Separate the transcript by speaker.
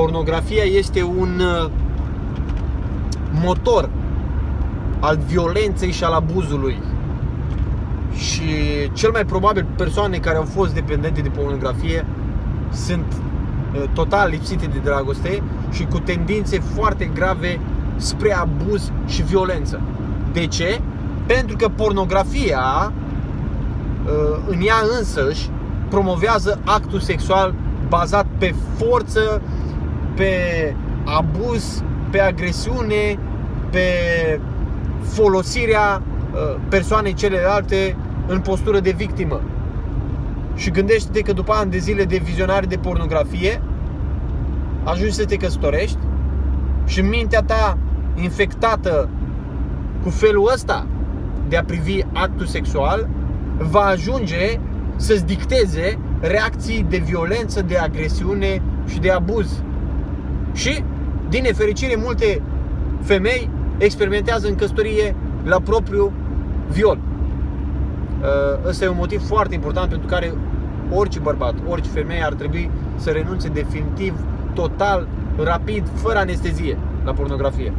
Speaker 1: pornografia este un uh, motor al violenței și al abuzului. Și cel mai probabil persoane care au fost dependente de pornografie sunt uh, total lipsite de dragoste și cu tendințe foarte grave spre abuz și violență. De ce? Pentru că pornografia uh, în ea însăși promovează actul sexual bazat pe forță, pe abuz, pe agresiune, pe folosirea uh, persoanei celelalte în postură de victimă. Și gândește-te că după ani de zile de vizionare de pornografie ajungi să te căsătorești și mintea ta infectată cu felul ăsta de a privi actul sexual va ajunge să-ți dicteze reacții de violență, de agresiune și de abuz. Și, din nefericire, multe femei experimentează în căsătorie la propriu viol. Uh, ăsta e un motiv foarte important pentru care orice bărbat, orice femeie ar trebui să renunțe definitiv, total, rapid, fără anestezie la pornografie.